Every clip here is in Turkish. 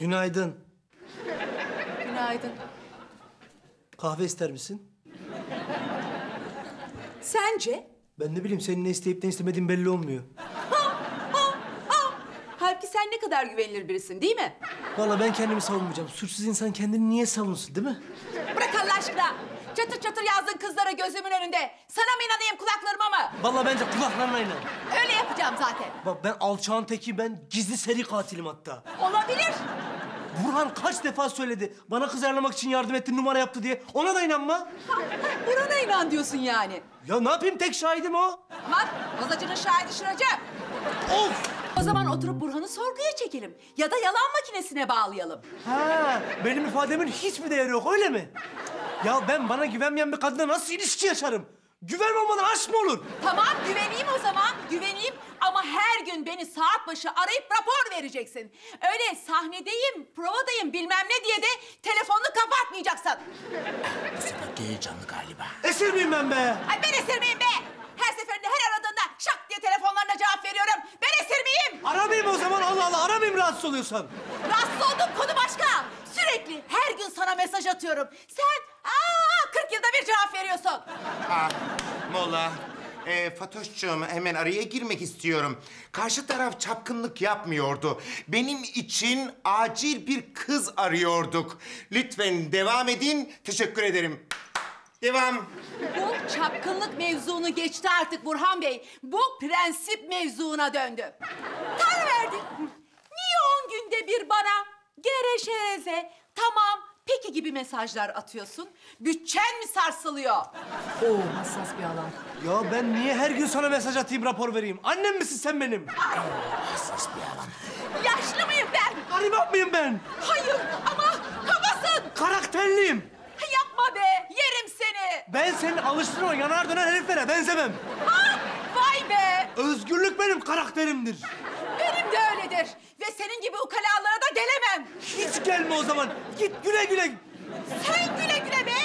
Günaydın. Günaydın. Kahve ister misin? Sence? Ben ne bileyim senin ne isteyip ne istemediğin belli olmuyor. Halbuki sen ne kadar güvenilir birisin değil mi? Vallahi ben kendimi savunmayacağım. Suçsuz insan kendini niye savunsun değil mi? Bırak Allah aşkına. Çatır çatır yazdın kızlara gözümün önünde. Sana mı inanayım kulaklarıma mı? Vallahi bence kulaklarına inan. Öyle yapacağım zaten. Bak ben alçağın teki, ben gizli seri katilim hatta. Olabilir. Burhan kaç defa söyledi. Bana kız ayarlamak için yardım etti, numara yaptı diye. Ona da inanma. Ha, Burana inan diyorsun yani. Ya ne yapayım tek şahidim o. Aman bozacının şahidi şıracı. Of! O zaman oturup Burhan'ı sorguya çekelim. Ya da yalan makinesine bağlayalım. Ha, benim ifademin hiçbir değeri yok öyle mi? Ya ben bana güvenmeyen bir kadına nasıl ilişki yaşarım? Güven olmadan aşk mı olur? Tamam güveneyim o zaman güveneyim ama her gün beni saat başı arayıp rapor vereceksin. Öyle sahnedeyim, provadayım bilmem ne diye de telefonunu kapatmayacaksın. Heyecanlı galiba. Esir miyim ben be? Ay ben esir miyim be? Her seferinde her aradığında şak diye telefonlarına cevap veriyorum. Ben esir miyim? Aramayayım o zaman Allah Allah aramayayım rahatsız oluyorsan. Rahatsız olduğum konu başka. Sürekli her gün sana mesaj atıyorum. Sen aa 40 yılda veriyorsun. Ah, mola. Ee, Fatoş'cum hemen araya girmek istiyorum. Karşı taraf çapkınlık yapmıyordu. Benim için acil bir kız arıyorduk. Lütfen devam edin. Teşekkür ederim. Devam. Bu çapkınlık mevzunu geçti artık Burhan Bey. Bu prensip mevzuna döndü. Tanrı verdi. Niye on günde bir bana gereşereze, tamam, peki gibi mesajlar atıyorsun? Bütçen mi sarsılıyor? Oo, hassas bir alan. Ya ben niye her gün sana mesaj atayım rapor vereyim? Annem misin sen benim? Yaşlı mıyım ben? Gariban mıyım ben? Hayır ama kabasın. Karakterliyim. Yapma be, yerim seni. Ben senin alıştığın o yanar dönen heriflere benzemem. Ha, vay be. Özgürlük benim karakterimdir. Benim de öyledir. Ve senin gibi ukalalara da gelemem. Hiç gelme o zaman. Git güle güle. Sen güle güle be!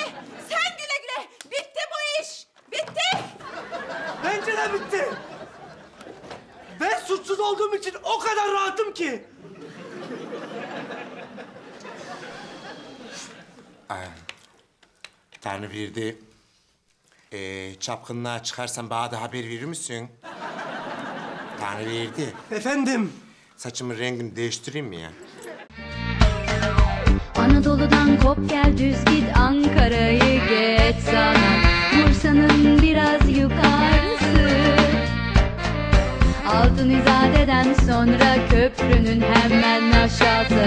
Sen güle güle! Bitti bu iş! Bitti! Bence de bitti. Ben suçsuz olduğum için o kadar rahatım ki. Tanrı verdi. Ee, çapkınlığa çıkarsan bana da haber verir misin? Tanrı verdi. Efendim. Saçımın rengini değiştireyim mi ya? Anadolu'dan kop gel düz git Ankara'yı geç sana. Bursa'nın biraz yukarısı. Altın İzade'den sonra köprünün hemen aşağısı